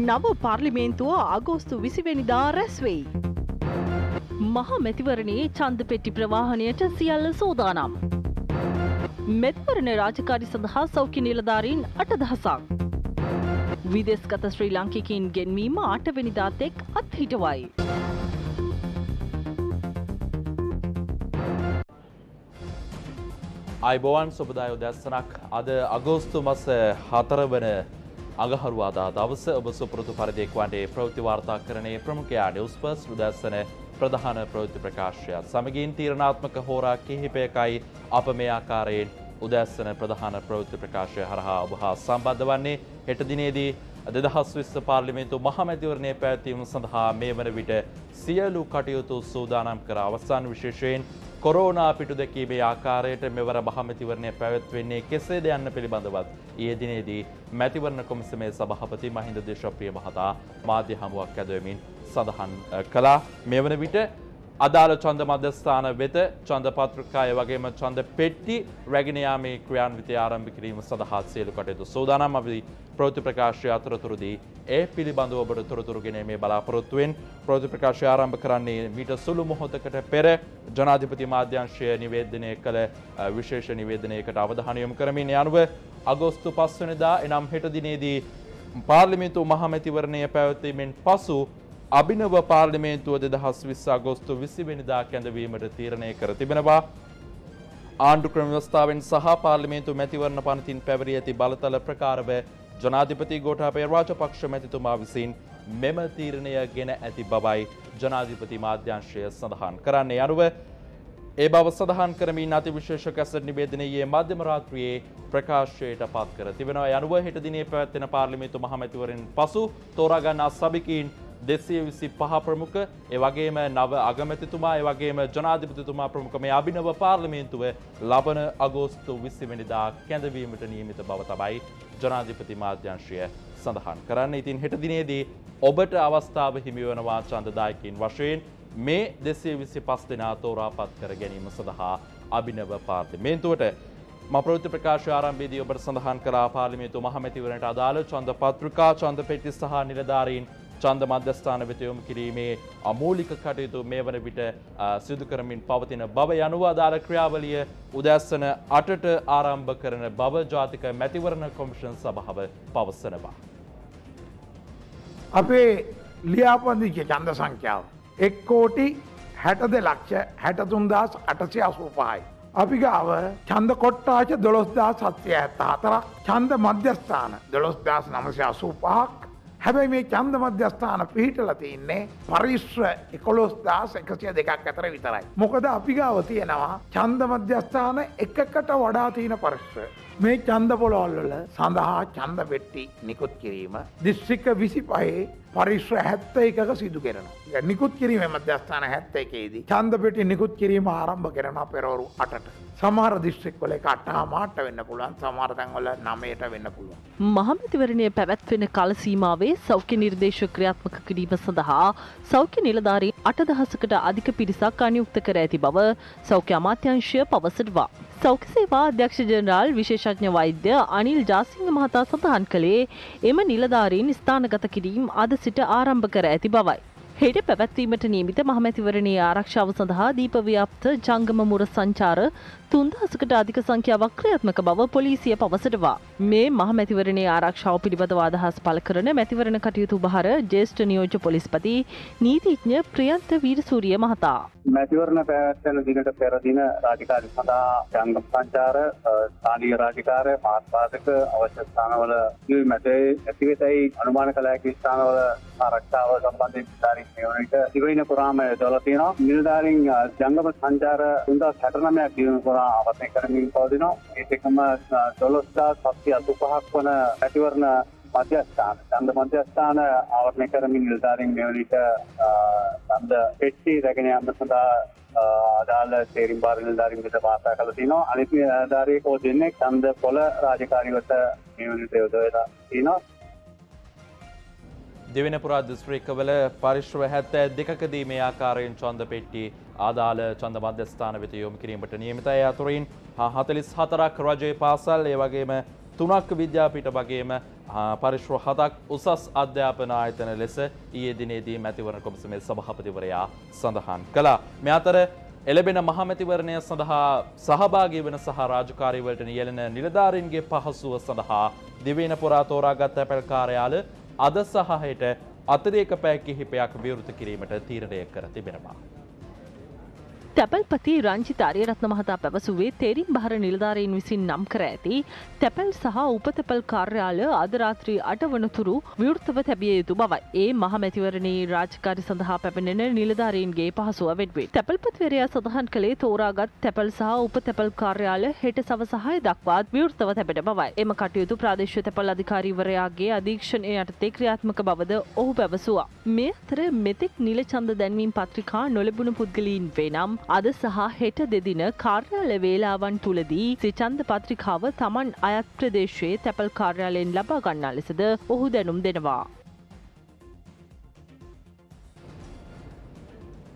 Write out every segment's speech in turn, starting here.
නව පාර්ලිමේන්තුව අගෝස්තු විසිවෙනිදා රැස්වෙයි. මහා මැතිවරණයේ චන්ද පෙට්ටි ප්‍රවාහණයට සියල්ල සෝදානම්. මෙත්වරණ රාජකාරි සඳහා සෞඛ්‍ය නිලධාරීන් අටදහසක්. විදෙස්ගත ශ්‍රී ලංකිකින් ගෙන්වීම අටවෙනිදාතෙක් අත්හිටවයි. අයිබෝවන් සුපදාය උදැස්සනක් අද අගෝස්තු මස හතරවන අගහරුවාදා දවස ඔබ සුපුරුදු පරිදිෙක් වන්ඩේ ප්‍රෘතිවාර්තා කරණය ප්‍රමුඛයා නිවස්පස් උදැස්සන ප්‍රධාන ප්‍රෘති ප්‍රකාශයක් සමගින් තීරණාත්මක හෝරා කිහිපයකයි අප මේ ආකාරයෙන් උදැස්සන ප්‍රධාන ප්‍රෘති ප්‍රකාශය හරහා ඔබ හා සම්බන්ධ වන්නේ. හෙට දිනේදී දෙදහස් විස්ස පාර්ලිමේන්තු මහමැතිවරණය පැවැත්වීම සඳහා මේ වන විට සියලු කටයුතු සූදානම් කර අවසන් විශේෂයෙන් කොරෝනා පිටු දැකීමේ ආකාරයට මෙවර මහමැතිවරණය පැවැත්වෙන්නේ කෙසේද යන්න පිළිබඳවත් ඊයේ දිනේදී මැතිවරණ කොමිසමේ සභාපති මහින්ද දේශප්‍රිය මහතා මාධ්‍ය හමුවක් ඇදවමින් සඳහන් කළා මෙවන විට අදාළ චන්ද මධ්‍යස්ථාන වෙත චන්ද පත්‍රකාය වගේම චන්ද පෙට්ටි රැගෙනයාමේ ක්‍රියාන්විතය ආරම්භ කිරීම සඳහා සියලු කටයුතු සෝදානම් අපි ප්‍රෘති ප්‍රකාශය අතරතුරදී ඒ පිළිබඳව ඔබට තොරතුරුගෙන මේ බලාපොරොත්තුවෙන් ප්‍රෘති ප්‍රකාශය ආරම්භ කරන්නේ මීට සුළු මොහොතකට පෙර ජනාධිපති මාධ්‍යංශය නිවේදනය කළ විශේෂ නිවේදනයකට අවධානය යොමු කරමින් යනුව අගෝස්තු පස්වනදා එනම් හෙට දිනේදී පාර්ලිමේන්තු මහමැතිවරණය පැවැත්වීමෙන් පසු අභිනව පාර්ලිමේන්තුව දෙදහස් විස් අගෝස්තු විසිවෙනිදා කැඳවීමට තීරණය කර තිබෙනවා. ආණ්ඩු ක්‍රම ව්‍යවස්ථාවෙන් සහ පාර්ලිමේන්තු මැතිවරණ පනතින් පැවරී ඇති බලතල ප්‍රකාරව ජනාධිපති ගෝඨාභය රාජපක්ෂ මැතිතුමා විසින් මෙම තීරණය ගෙන ඇති බවයි ජනාධිපති මාධ්‍යංශය සඳහන් කරන්නේ අනුව ඒ බව සඳහන් කරමින් අති විශේෂ කැසට් නිවේදනයේ මධ්‍යම රාත්‍රියේ ප්‍රකාශයට පත් කර තිබෙනවා. යනුව හෙට දිනේ පැවැත්වෙන පාර්ලිමේන්තු මහමැතිවරණ පසු තෝරාගන්නා සභිකීන් දෙසිය විසි පහ ප්‍රමුඛ එවගේම නව අගමැතිතුමා එවගේම ජනාධිපතිතුමා ප්‍රමුඛ මේ අභිනව පාර්ලිමේන්තුව ලබන අගෝස්තු විසිවෙනිදා කැඳවීමට නියමිත බව තමයි ජනාධිපති මාධ්‍යංශය සඳහන් කරන්න. ඉතින් හෙට දිනේදී ඔබට අවස්ථාව හිමිවනවා චන්දදායකින් වශයෙන් මේ දෙසේ විසි පස් දෙනා තෝරාපත් කර ගැනීම සඳහා අභිනව පාර්ලිමේන්තුවට මප්‍රෘති ප්‍රකාශ ආරම්භේදී ඔබට සඳහන් කරා පාර්ලිමේන්තු මහමැතිවරණට අදාළ ඡන්ද පත්‍රිකා ඡන්ද පෙට්ටි සහ නිලධාරීන් ඡන්ද මධ්‍යස්ථාන වෙත යොමු කිරීමේ අමූලික කටයුතු මේ වන විට සිදු කරමින් පවතින බව යනුව අදාළ ක්‍රියාවලිය උදැස්සන අටට ආරම්භ කරන බව ජාතික මැතිවරණ කොමිෂන් සභාව පවසනවා. අපේ ලියාපදිච්ච ඡන්ද සංඛ්‍යාව එක් කෝටි හැටද ලක්ෂ හැටතුන්දස් අටසය අසූපහයි. අපි ගාව චන්ද කොට්ටාච දොළොස්දා සත්‍යය ඇත්ත හතරක් චන්ද මධ්‍යස්ථාන දොළොස්දස් නමසය අසූ පහක් හැබැයි මේ චන්ද මධ්‍යස්ථාන පිහිටල තියන්නේ පරිශ්්‍ර එකොලොස්දාස් එකසිය දෙකක් ඇතර විතරයි. මොකද අපි ගාව තියෙනවා චන්ද මධ්‍යස්ථාන එකකට වඩා තියෙන පරිශ්්‍ර. මේ චන්ද පොළොල්වල සඳහා චන්ද පෙට්ටි නිකුත් කිරීම දිස්්‍රික්ක විසි පහේ පරිශ්්‍ර හැත්ත එකක සිදු කරන. නිකුත් කිරීම මධ්‍යස්ථාන හැත්ත එකේදී චන්ද පෙටි නිකුත් කිරීම ආරම්භ කරන පෙරවරු අටට. සමහර දිස්ත්‍රික්වල කට්ටා මාට වෙන්න පුළුවන් සමාර්තැන්වල නමයට වෙන්න පුළුවන්. මහමැතිවරණය පැවැත්වෙන කලසීමාවේ සෞඛ්‍ය නිර්දේශ ක්‍රියාත්මක කිරීම සඳහා සෞඛ්‍ය නිලධාරී අටදහසකට අධික පිරිසක් අනියුක්ත කර ඇති බව සෞඛ්‍ය අමාත්‍යංශය පවසටවා. සෞඛ්‍ය සේවා අධ්‍යක්ෂ ජනරාල් විශේෂඥ වෛද්‍ය අනිල් ජාසිංහ මහතා සඳහන් කළේ එම නිලධාරීන් ස්ථානගත කිරීම් අද සිට ආරම්භ කර ඇති බවයි. හෙට පැවැත්වීමට නියමිත මහමැතිවරණයේ ආරක්ෂාව සඳහා දීපව්‍යාප්ත ජංගම මුර සංචාර තුන්දහසකට අධික සංඛ්‍යාවක් ක්‍රියාත්මක බව පොලිසිය පවසටවා. මේ මහමැතිවරණයේ ආරක්ෂාව පිළිබඳව අදහස් පළ කරන මැතිවරණ කටයුතු බහර ජේෂ්ඨ නියෝජ්‍ය පොලිස්පති නීතිඥ ප්‍රියන්ත වීරසූරිය මහතා. මැතිවරණ පැවැත්වෙන දිනට පෙර දින රාජකාරි සඳහා ජංගම සංචාර ස්ථානීය රාජකාර මාත්පාදක අවශ්‍ය ස්ථානවල මැතේ ඇතිවෙතයි අනුමාන කළ හැකි ස්ථානවල ආරක්ෂාව සම්බන්ධයෙන් නිලධාරීන් මෙවනට දිවයින පුරාම යොදලා තියෙනවා. නිලධාරීන් ජංගම සංචාර 3069ක් දිනු පුරා අවසන් කරමින් පවතිනවා. ඒත් එකම 12785ක් වන පැතිවරණ මධ්‍යස්ථාන ඡන්ද මධ්‍යස්ථාන ආවරණය කරමින් නිලධාරීන් මෙවනට ඡන්ද පෙට්ටි රැගෙන යාම සඳහා අදාළ තේරීම් භාර නිලධාරීන් වෙත වාර්තා කළ තිනවා. අනිත් නිලධාරියෙකෝ දෙන්නෙක් ඡන්ද පොළ රාජකාරිවත මෙවනට යොදවලා තිනවා. දෙවෙනපුරා දිස්ත්‍රික්කවල පරිශ්ව හැත්ත දෙකකදී මේ ආකාරයෙන් චන්ද පෙට්ටි ආදාළ චන්ද මධ්‍යස්ථාන වෙත යොමු කිරීමට නියමිතයි අතුරින් හතලිස් හතරක් රජයේ පාසල් ඒ වගේම තුනක් විද්‍යාපීට වගේම පරිශ්ව හතක් උසස් අධ්‍යාපන ආයතන ලෙස ඊයේ දිනේදී මැතිවරණ කොමිසමේ සභාපතිවරයා සඳහන් කළා. මේ අතර එළබෙන මහමැතිවරණය සඳහා සහභාගී වන සහ රාජකාරීවලට නියැලෙන නිලධාරීන්ගේ පහසුව සඳහා දිවයින පුරා තෝරාගත් ඇපැල් කාර්යාල අද සහ හෙට අතිරේක පැය කිහිපයක් විවෘත කිරීමට තීරණය කර තිබෙනවා. තැපල්පති රංජිත අරියරත්න මහතා පැවසුවේ තේරින් බහර නිලධාරීන් විසින් නම් කර ඇති තැපැල් සහ උපතැපල් කාර්යාල අදරාත්‍රී අට වනතුරු විවෘතව තැබිය යුතු බවයි. ඒ මහමැතිවරණයේ රාජකාරි සඳහා පැමිණෙන නිලධාරීන්ගේ පහසුව වෙඩ්වේ. තැපල්පතිවරයා සඳහන් කළේ තෝරාගත් තැපල් සහ උපතැපල් කාර්යාල හෙට සව සහය දක්වාත් විවෘතව තැබෙන බවයි. එම කටයුතු ප්‍රාදේශ තැපල් අධිකාරීවරයාගේ අධීක්ෂණය යටතේ ක්‍රියාත්මක බවද ඔහු පැවසුවා. මේ අතර මෙතෙක් නිල චන්ද දැන්වීම් පත්‍රිකා නොලැබුණු පුද්ගලීන් වේ නම් අද සහ හෙට දෙදින කාර්යාල වේලාවන් තුලදී සිචන්ද පත්‍රිකාව තමන් අයත් ප්‍රදේශයේ තැපල් කාර්යාලයෙන් ලබා ගන්නා ලෙසද ඔහු දැනුම් දෙනවා.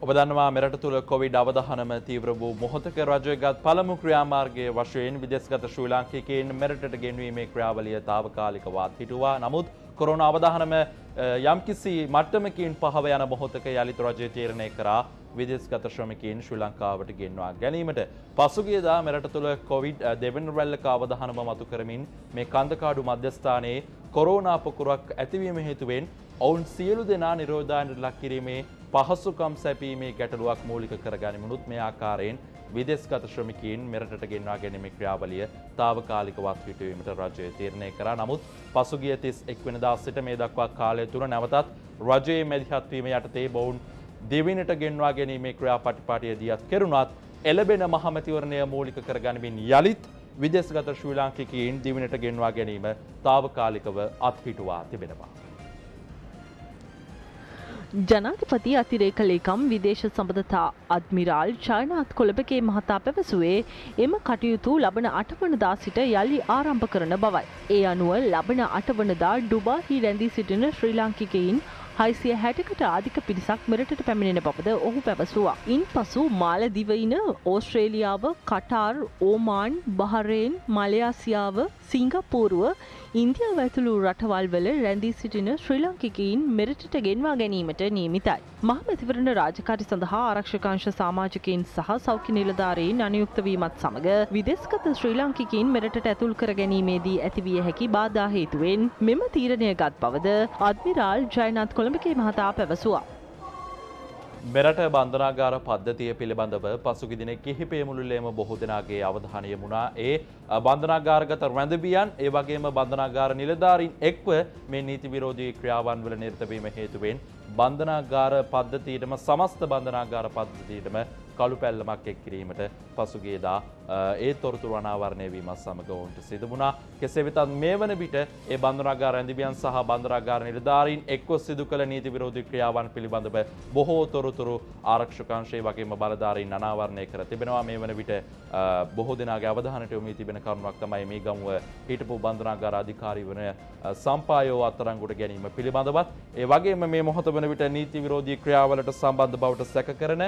ඔබ දන්නවා මෙරට තුළ කොවිඩ් අවධානම තීව්‍ර වූ මොහොතක රජයගත් පළමු ක්‍රියාමාර්ගයේ වශයෙන් විදෙස්ගත ශ්‍රී ලාංකිකයින් මෙරටට ගෙන්වීමේ ක්‍රියාවලිය තාවකාලිකවත් හිටුවා. නමුත් කොරුණ අවධානම යම්කිසි මට්ටමකින් පහව යන මොහොතක යළිත් රජය තීරණය කරා විදෙස්ගත ශ්‍රමිකයින් ශ්‍රී ලංකාවට ගෙන්වා ගැනීමට. පසුගියදා මෙරට තුළ කොවිඩ් දෙවන රැල්ලක අවධානම මතු කරමින් මේ කන්දකාඩු මධ්‍යස්ථානයේ කොරෝනා පොකුරක් ඇතිවීම හේතුවෙන් ඔවුන් සියලු දෙනා නිරෝධානයට ලක් කිරීමේ පහසුකම් සැපීමේ ගැටලුවක් මූලික කරගනිමුණුත් මේ ආකාරයෙන් විදෙස්ගත ශ්‍රමිකීන් මෙරටට ගෙන්වා ගැනීමේ ක්‍රියාවලිය තාවකාලිකවත් හිටවීමට රජය තීරණය කරා නමුත් පසුගිය තිස් එක් වෙනදා සිට මේ දක්වා කාලය තුර නැවතත් රජයේ මැදිහත්වීම යටතේ බොවුන් දෙවිනට ගෙන්වා ගැනීමේ ක්‍රියා පටිපාටිය දියත් කෙරුණත් එලබෙන මහමැතිවරණය මූලික කරගනිමින් යළිත් විදෙස්ගත ශ්‍රී ලාංකිකයින් දිවිනට ගෙන්වා ගැනීම තාවකාලිකව අත්හිටුවා තිබෙනවා. ජනාධිපති අතිරේක ලේකම් විදේශ සබඳතා අද්මිරාල් චයනාත් කොළඹගේ මහතා පැවසුවේ එම කටයුතු ලබන අටවනදා සිට යළි ආරම්භ කරන බවයි. ඒ අනුව ලබන අටවනදා ඩුබාහි රැඳී සිටින ශ්‍රී ලාංකිකයින් හයිසිය හැටකට ආධික පිරිසක් මෙරටට පැමිණෙන බවද ඔහු පැවසුවා. ඉන් පසු මාලදිවයින ඕස්ට්‍රේලියාව කටාර් ඕමාන් බහරයෙන් මලයාසියාව සිංගප්පූරුව ඉන්දියාව ඇතුළු රටවල් වල රැඳී සිටින ශ්‍රී ලංකිකයින් මෙරටට ගෙන්වා ගැනීමට නියමිතයි. මහමැතිවරණ රාජකාරි සඳහා ආරක්ෂකාංශ සාමාජිකයින් සහ සෞඛ්‍ය නිලධාරීන් අනුයුක්ත වීමත් සමග විදෙස්ගත ශ්‍රී ලාංකිකයින් මෙරටට ඇතුල් කර ගැනීමේදී ඇතිවිය හැකි බාධා හේතුවෙන් මෙම තීරණය ගත් බවද අද්මිරාල් ජයනාත් කොළඹගේ මහතා පැවසුවා. මෙරට බන්ධනාගාර පද්ධතිය පිළිබඳව පසුගි දින කිහිපය මුළුල්ලේම බොහෝ දෙනාගේ අවධානය මුණා ඒ බන්ධනාගාරගත රැඳවියන් ඒ වගේම බන්ධනාගාර නිලධාරීන් එක්ව මේ නීති විරෝධී ක්‍රියාවන් වල නිර්තවීම හේතුවෙන් බන්ධනාගාර පද්ධතියටම සමස්ත බන්ධනාගාර පද්ධතියටම කළු පැල්ලමක් එක් කිරීමට පසුගේදා ඒ තොරතුරු අනාවරණය වීමත් සමග ඔවුන්ට සිදුවුණා. කෙසේ වෙතත් මේ වන විට ඒ බන්ධනාගාර ඇඳිවියන් සහ බන්ධනාගාර නිලධාරීන් එක්ව සිදු කළ නීති විරෝධී ක්‍රියාවන් පිළිබඳව බොහෝ තොරතුරු ආරක්ෂකංශයේ වගේම බලධාරීන් අනාවරණය කර තිබෙනවා. මේ වන විට බොහෝ දෙනාගේ අවධානයට යොමු තිබෙන කරුණක් තමයි මේ ගමුව හිටපු බන්ධනාගාර අධිකාරී වන සම්පායෝ අත්අඩංගුවට ගැනීම පිළිබඳවත් ඒ වගේම මේ මොහොත වන විට නීති විරෝධී ක්‍රියාවලට සම්බන්ධ බවට සැක කරන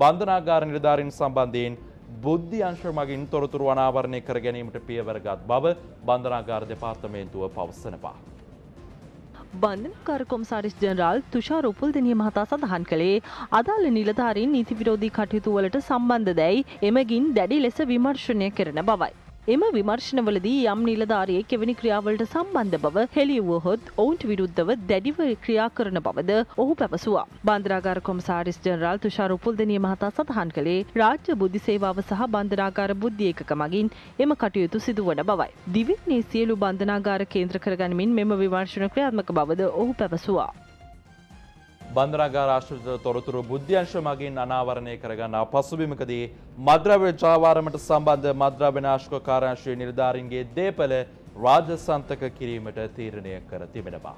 බන්ධනාගාර නිලධාරීන් සම්බන්ධයෙන් බුද්ධි අංශ මගින් තොරතුරු අනාවරණය කර ගැනීමට පියවරගත් බව බන්ධනාගාර දෙපාර්තමේන්තුව පවසනවා. බන්ධනකාර කොම්සාරිස් ජනරාල් තුෂාර උපුල්දනිය මහතා සඳහන් කළේ අදාළ නිලධාරීන් නීති විරෝධී කටයුතු වලට සම්බන්ධ දැයි එමගින් දැඩි ලෙස විමර්ශනය කරන බවයි. එම විමර්ශනවලදී යම් නිලධාරියෙක් කෙවැනි ක්‍රියාවලට සම්බන්ධ බව හෙළිවුවහොත් ඔවුන්ට විරුද්ධව දැඩිව ක්‍රියා කරන බවද ඔහු පැවසුවා. බන්ධනාගාර කොමසාරිස් ජනරාල් තුෂාර උපුල්දනිය මහතා සඳහන් කළේ රාජ්‍ය බුද්ධි සේවාව සහ බන්ධනාගාර බුද්ධි ඒකක මගින් එම කටයුතු සිදුවන බවයි. දිවින්නේ සියලු බන්ධනාගාර කේන්ද්‍ර කරගනිමින් මෙම විමර්ශන ක්‍රියාත්මක බවද ඔහු පැවසුවා. බන්ධනාගාර ආශ්‍රිත තොරතුරු බුද්ධ්‍යංශ මගින් අනාවරණය කරගන්න පසුබිමකදී මද්‍රව්‍ය ජාවාරමට සම්බන්ධ මද්‍රව්‍ය නාශක කාර්යාංශයේ නිලධාරීන්ගේ දේපල රාජසන්තක කිරීමට තීරණය කර තිබෙනවා.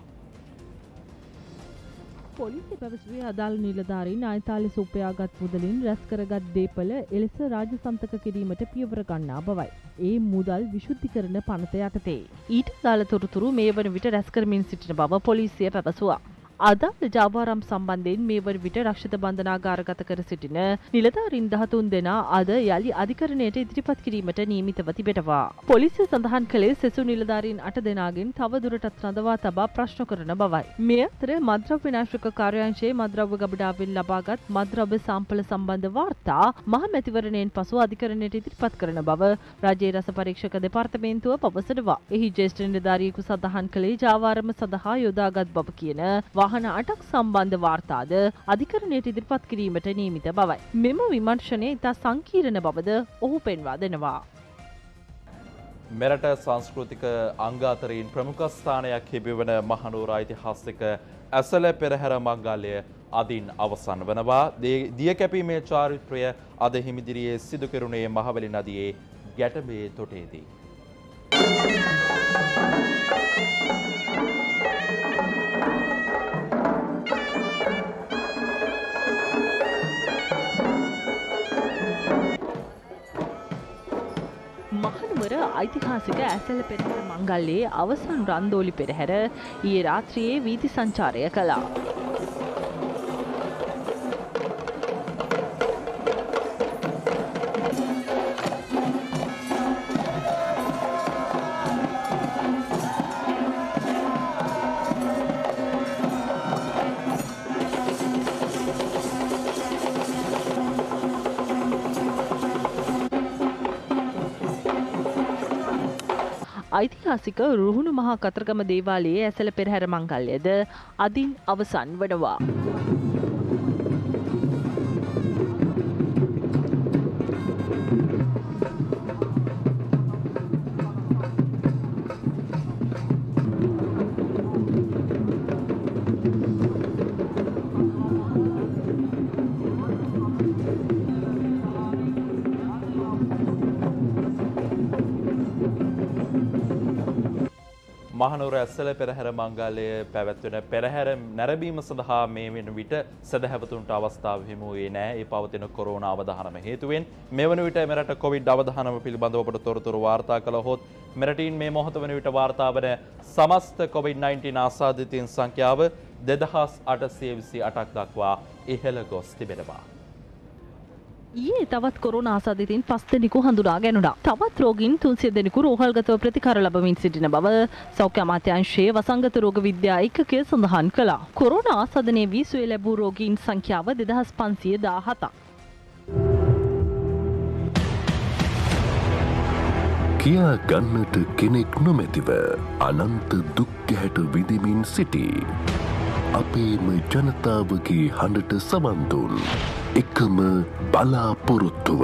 පොලිසි පැවසුවේ අදාළ නිලධාරීන් අයිතාලි සුපයාගත් මුදලින් රැස් කරගත් දේපල එලෙස රාජසන්තක කිරීමට පියවර ගන්නා බවයි. ඒ මුදල් විශුද්ධි කරන පනත යටතේ. ඊට දාල තොරතුරු මේ වන විට රැස් කරමින් සිටින බව පොලිසිය පැවසුවා. අදාළ ජාවාරම් සම්බන්ධයෙන් මේ වන විට රක්ෂිත බන්ධනාගාරගත කර සිටින නිලධාරින් දහතුන් දෙනා අද යළි අධිකරණයට ඉදිරිපත් කිරීමට නියමිතව තිබෙනවා. පොලිසිය සඳහන් කළේ සෙසු නිලධාරීන් අට දෙනාගෙන් තවදුරටත් රඳවා තබා ප්‍රශ්න කරන බවයි. මේ අතර මද්‍රව්‍ය නාශක කාර්යාංශයේ මද්‍රව්‍ය ගබඩාවෙන් ලබාගත් මද්‍රව්‍ය සාම්පල සම්බන්ධ වාර්තා මහ මැතිවරණයෙන් පසු අධිකරණයට ඉදිරිපත් කරන බව රජයේ රස පරීක්ෂක දෙපාර්තමේන්තුව පවසනවා. එහි ජ්‍යෙෂ්ඨ නිලධාරියෙකු සඳහන් කළේ ජාවාරම සඳහා යොදාගත් බව කියන වාහන අටක් සම්බන්ධ වාර්තාද අධිකරණයට ඉදිරිපත් කිරීමට නියමිත බවයි. මෙම විමර්ශනය ඉතා සංකීරණ බවද ඔහු පෙන්වා දෙනවා. මෙරට සංස්කෘතික අංගාතරයෙන් ප්‍රමුඛස්ථානයක් හිබිවන මහනුවර ඓතිහාසික ඇසල පෙරහැර මංගල්‍ය අදින් අවසන් වනවා. දිය කැපීමේ චාරිත්‍රය අද හිමිදිරියේ සිදු කෙරුණේ මහවැලි නදියේ ගැටබේ තොටේදී. මහනුවර ඓතිහාසික ඇසල පෙරහැර මංගල්‍යයේ අවසන් රන්දෝලි පෙරහැර ඊයේ රාත්‍රියේ වීදි සංචාරය කළා. ඓතිහාසික රුහුණු මහා කතරගම දේවාලයේ ඇසල පෙරහැර මංගල්‍යද අදින් අවසන් වනවා. මහනුවර ඇස්සල පෙරහැර මංගලය පැවැත්වෙන පෙරහැර නැරබීම සඳහා මේ වෙන විට සැදැහැවතුන්ට අවස්ථාව හිමුවේ නෑ ඒ පවතින කොරෝන අවධානම හේතුවෙන් මෙවන විට මෙරට කොවිඩ් අවධානම පිළිබඳව ඔබට තොරතුරු වාර්තා කළහොත් මෙරටින් මේ මොහොත වන විට වාර්තා වන සමස්ත COVID-19 ආසාදිතයින් සංඛ්‍යාව දෙදහස් අටසිය විසි අටක් දක්වා ඉහළ ගොස් තිබෙනවා. ඊයේ තවත් කොරුණ ආසාධිතින් පස් දෙනෙකු හඳුනා ගැනුණා. තවත් රෝගීන් තුන්සිය දෙනෙකු රෝහල්ගතව ප්‍රතිකාර ලබමින් සිටින බව සෞඛ්‍ය අමාත්‍යාංශයේ වසංගත රෝග විද්‍යා ඒකකය සඳහන් කළා. කොරෝන ආසාදනය වී සුවය ලැබූ රෝගීන් සංඛ්‍යාව දෙදහස් පන්සිය දාහතක්. කියා ගන්නට කෙනෙක් නොමැතිව අනන්ත දුක්ගැහැට විදිමින් සිටි. අපේම ජනතාවගේ හඬට සබන්දුන් එකම බලාපොරොත්තුව.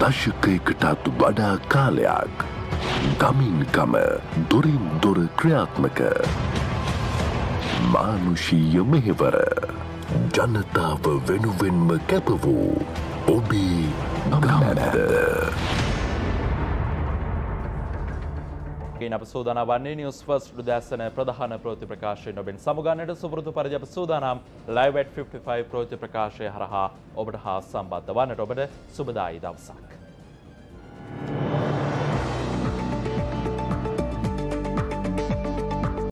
දශකයකටත් වඩා කාලයක් ගමින්කම දොරින් දොර ක්‍රියාත්මක මානුෂීය මෙහෙවර ජනතාව වෙනුවෙන්ම කැප වූ ඔබේ ගමනැද. ගෙන අප සූදානම් වන්නේ නිවස් ෆස්ට් උදෑසන ප්‍රධාන ප්‍රවෘත්ති ප්‍රකාශයෙන් ඔබෙන් සමුගන්නට සුපුරුදු පරිදි අප සූදානම් live at 55 ප්‍රවෘත්ති ප්‍රකාශය හරහා ඔබට හා සම්බන්ධ වන්නට ඔබට සුබදායි දවසක්.